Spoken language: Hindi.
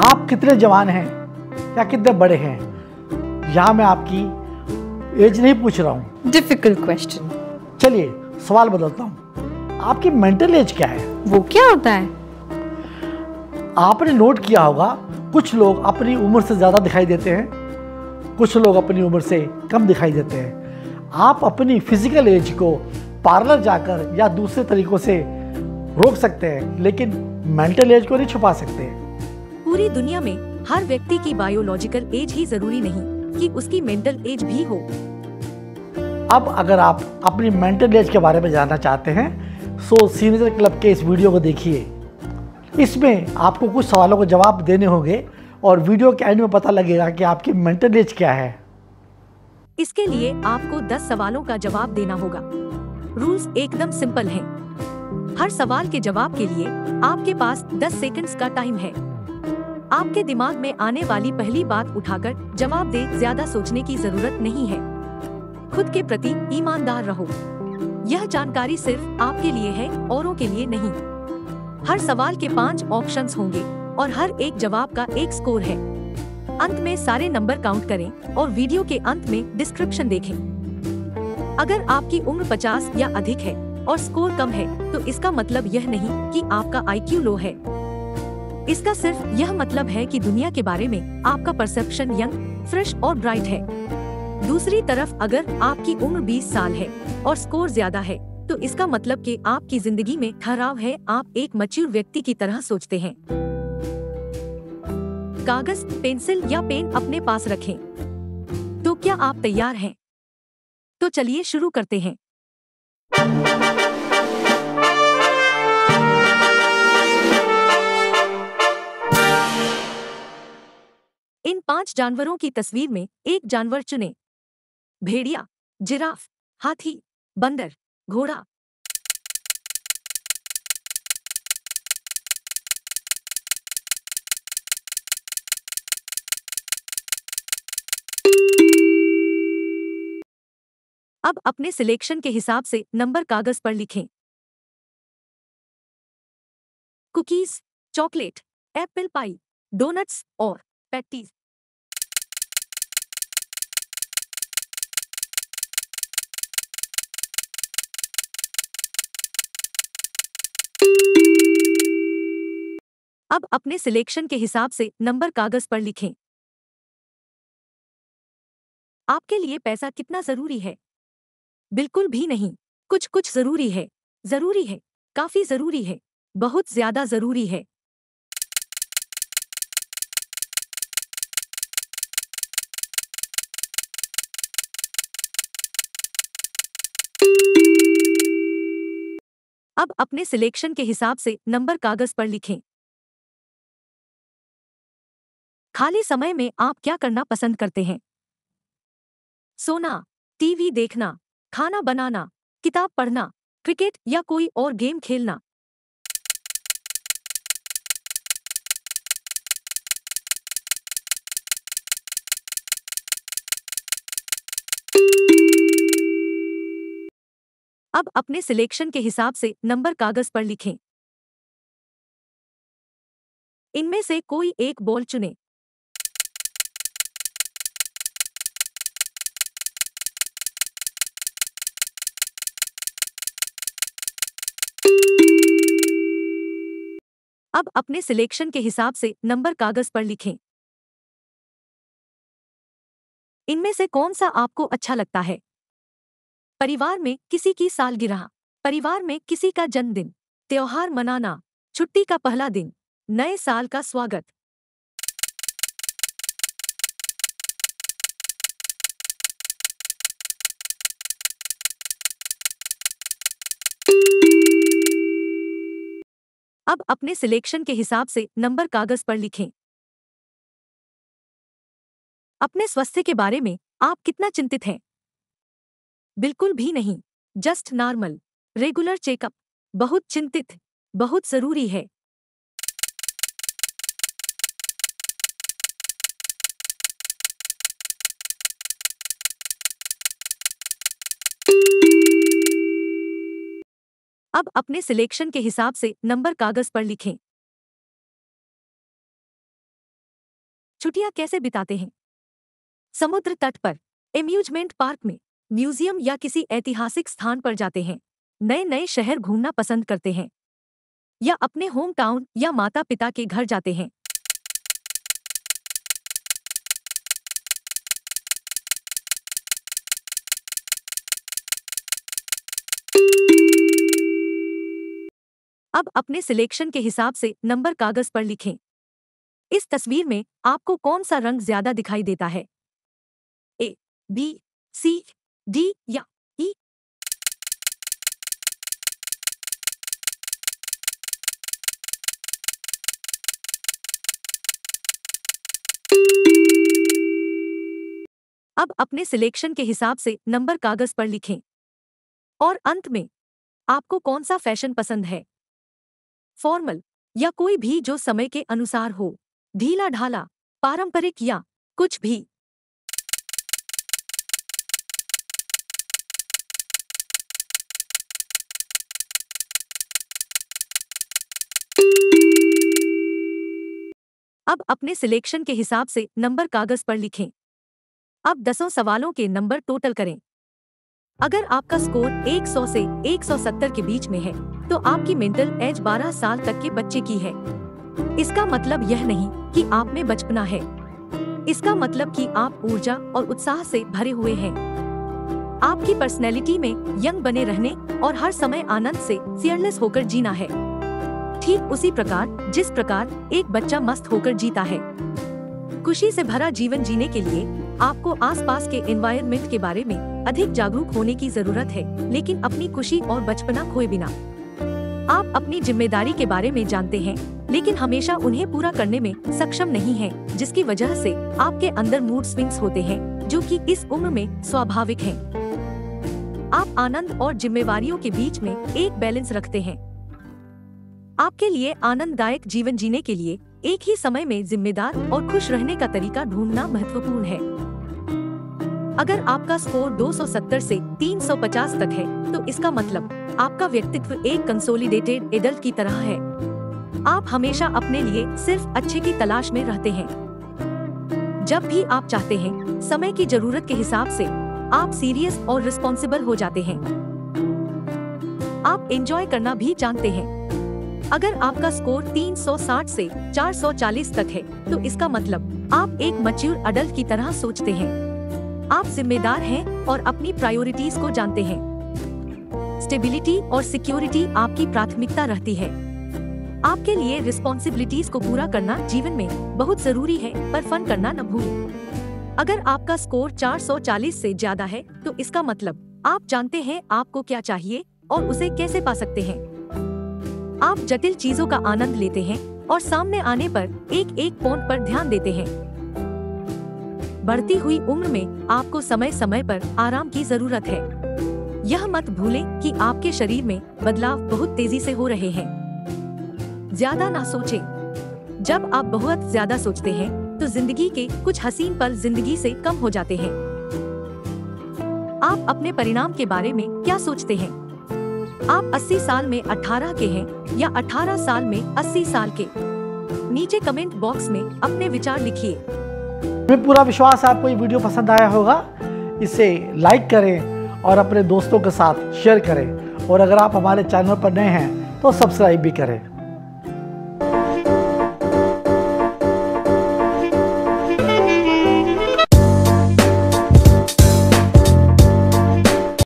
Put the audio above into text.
आप कितने जवान हैं या कितने बड़े हैं? यहाँ मैं आपकी एज नहीं पूछ रहा हूँ। डिफ़िकल्ट क्वेश्चन चलिए सवाल बदलता हूँ। आपकी मेंटल एज क्या है? वो क्या होता है? आपने नोट किया होगा कुछ लोग अपनी उम्र से ज़्यादा दिखाई देते हैं कुछ लोग अपनी उम्र से कम दिखाई देते हैं। आप अपनी फ़िज़िकल एज को पार्लर जाकर या दूसरे तरीकों से रोक सकते हैं लेकिन मेंटल एज को नहीं छुपा सकते पूरी दुनिया में हर व्यक्ति की बायोलॉजिकल एज ही ज़रूरी नहीं कि उसकी मेंटल एज भी हो। अब अगर आप अपनी मेंटल एज के बारे में जानना चाहते हैं सो सीनियर क्लब के इस वीडियो को देखिए। इसमें आपको कुछ सवालों के जवाब देने होंगे और वीडियो के एंड में पता लगेगा कि आपकी मेंटल एज क्या है। इसके लिए आपको 10 सवालों का जवाब देना होगा। रूल्स एकदम सिंपल हैं। हर सवाल के जवाब के लिए आपके पास 10 सेकंड्स का टाइम है। आपके दिमाग में आने वाली पहली बात उठाकर जवाब दे, ज़्यादा सोचने की ज़रूरत नहीं है। खुद के प्रति ईमानदार रहो। यह जानकारी सिर्फ़ आपके लिए है, औरों के लिए नहीं। हर सवाल के पाँच ऑप्शंस होंगे, और हर एक जवाब का एक स्कोर है। अंत में सारे नंबर काउंट करें, और वीडियो के अंत में डिस्क्रिप्शन देखें। अगर आपकी उम्र 50 या अधिक है, और स्कोर कम है तो इसका मतलब यह नहीं कि आपका आईक्यू लो है। इसका सिर्फ़ यह मतलब है कि दुनिया के बारे में आपका परसेप्शन यंग फ्रेश और ब्राइट है। दूसरी तरफ़ अगर आपकी उम्र 20 साल है और स्कोर ज़्यादा है तो इसका मतलब कि आपकी ज़िंदगी में ठहराव है, आप एक मच्योर व्यक्ति की तरह सोचते हैं। कागज़, पेंसिल या पेन अपने पास रखें। तो क्या आप तैयार हैं? तो चलिए शुरू करते हैं। पाँच जानवरों की तस्वीर में एक जानवर चुने। भेड़िया, जिराफ, हाथी, बंदर, घोड़ा। अब अपने सिलेक्शन के हिसाब से नंबर कागज़ पर लिखें। Cookies, chocolate, apple pie, donuts और पैटीज। अब अपने सिलेक्शन के हिसाब से नंबर कागज़ पर लिखें। आपके लिए पैसा कितना ज़रूरी है? बिल्कुल भी नहीं। कुछ कुछ ज़रूरी है। ज़रूरी है। काफ़ी ज़रूरी है। बहुत ज़्यादा ज़रूरी है। अब अपने सिलेक्शन के हिसाब से नंबर कागज़ पर लिखें। खाली समय में आप क्या करना पसंद करते हैं? सोना, टीवी देखना, खाना बनाना, किताब पढ़ना, क्रिकेट या कोई और गेम खेलना। अब अपने सिलेक्शन के हिसाब से नंबर कागज़ पर लिखें। इनमें से कोई एक बॉल चुने। अब अपने सिलेक्शन के हिसाब से नंबर कागज़ पर लिखें। इनमें से कौन सा आपको अच्छा लगता है? परिवार में किसी की सालगिरह, परिवार में किसी का जन्मदिन, त्योहार मनाना, छुट्टी का पहला दिन, नए साल का स्वागत। अब अपने सिलेक्शन के हिसाब से नंबर कागज़ पर लिखें। अपने स्वास्थ्य के बारे में आप कितना चिंतित हैं? बिल्कुल भी नहीं। Just normal. Regular checkup. बहुत चिंतित। बहुत ज़रूरी है। अब अपने सिलेक्शन के हिसाब से नंबर कागज़ पर लिखें। छुट्टियाँ कैसे बिताते हैं? समुद्र तट पर, एम्यूजमेंट पार्क में, म्यूज़ियम या किसी ऐतिहासिक स्थान पर जाते हैं नए नए शहर घूमना पसंद करते हैं, या अपने होम टाउन या माता पिता के घर जाते हैं। अब अपने सिलेक्शन के हिसाब से नंबर कागज़ पर लिखें। इस तस्वीर में आपको कौन सा रंग ज़्यादा दिखाई देता है? ए बी सी डी या ई अब अपने सिलेक्शन के हिसाब से नंबर कागज़ पर लिखें। और अंत में, आपको कौन सा फ़ैशन पसंद है? फॉर्मल या कोई भी जो समय के अनुसार हो, ढीला ढाला, पारंपरिक या कुछ भी। अब अपने सिलेक्शन के हिसाब से नंबर कागज़ पर लिखें। अब दसों सवालों के नंबर टोटल करें। अगर आपका स्कोर 100 से 170 के बीच में है तो आपकी मेंटल एज 12 साल तक के बच्चे की है। इसका मतलब यह नहीं कि आप में बचपना है। इसका मतलब कि आप ऊर्जा और उत्साह से भरे हुए हैं। आपकी पर्सनैलिटी में यंग बने रहने और हर समय आनंद से फियरलेस होकर जीना है। ठीक उसी प्रकार, जिस प्रकार एक बच्चा मस्त होकर जीता है। खुशी से भरा जीवन जीने के लिए आपको आसपास के एनवायरनमेंट के बारे में अधिक जागरूक होने की ज़रूरत है, लेकिन अपनी खुशी और बचपना खोए बिना। आप अपनी ज़िम्मेदारी के बारे में जानते हैं, लेकिन हमेशा उन्हें पूरा करने में सक्षम नहीं है, जिसकी वजह से आपके अंदर मूड स्विंग्स होते हैं, जो कि इस उम्र में स्वाभाविक हैं। आप आनंद और जिम्मेवारियों के बीच में एक बैलेंस रखते हैं। आपके लिए आनंददायक जीवन जीने के लिए एक ही समय में जिम्मेदार और खुश रहने का तरीका ढूंढना महत्वपूर्ण है। अगर आपका स्कोर 270 से 350 तक है तो इसका मतलब आपका व्यक्तित्व एक कंसोलिडेटेड एडल्ट की तरह है। आप हमेशा अपने लिए सिर्फ़ अच्छे की तलाश में रहते हैं। जब भी आप चाहते हैं, समय की ज़रूरत के हिसाब से आप सीरियस और रिस्पॉन्सिबल हो जाते हैं। आप एंजॉय करना भी जानते हैं। अगर आपका स्कोर 360 से 440 तक है तो इसका मतलब आप एक मच्योर अडल्ट की तरह सोचते हैं। आप जिम्मेदार हैं और अपनी प्रायोरिटीज को जानते हैं। स्टेबिलिटी और सिक्योरिटी आपकी प्राथमिकता रहती है। आपके लिए रिस्पॉन्सिबिलिटीज को पूरा करना जीवन में बहुत ज़रूरी है, पर फन करना न भूलें। अगर आपका स्कोर 440 से ज़्यादा है तो इसका मतलब आप जानते हैं आपको क्या चाहिए और उसे कैसे पा सकते हैं। आप जटिल चीज़ों का आनंद लेते हैं और सामने आने पर एक एक पॉइंट पर ध्यान देते हैं। बढ़ती हुई उम्र में आपको समय समय पर आराम की ज़रूरत है। यह मत भूलें कि आपके शरीर में बदलाव बहुत तेज़ी से हो रहे हैं। ज़्यादा ना सोचें। जब आप बहुत ज़्यादा सोचते हैं तो ज़िंदगी के कुछ हसीन पल ज़िंदगी से कम हो जाते हैं। आप अपने परिणाम के बारे में क्या सोचते हैं? आप 80 साल में 18 के हैं या 18 साल में 80 साल के? नीचे कमेंट बॉक्स में अपने विचार लिखिए। हमें पूरा विश्वास है, आपको ये वीडियो पसंद आया होगा। इसे लाइक करें और अपने दोस्तों के साथ शेयर करें। और अगर आप हमारे चैनल पर नए हैं तो सब्सक्राइब भी करें।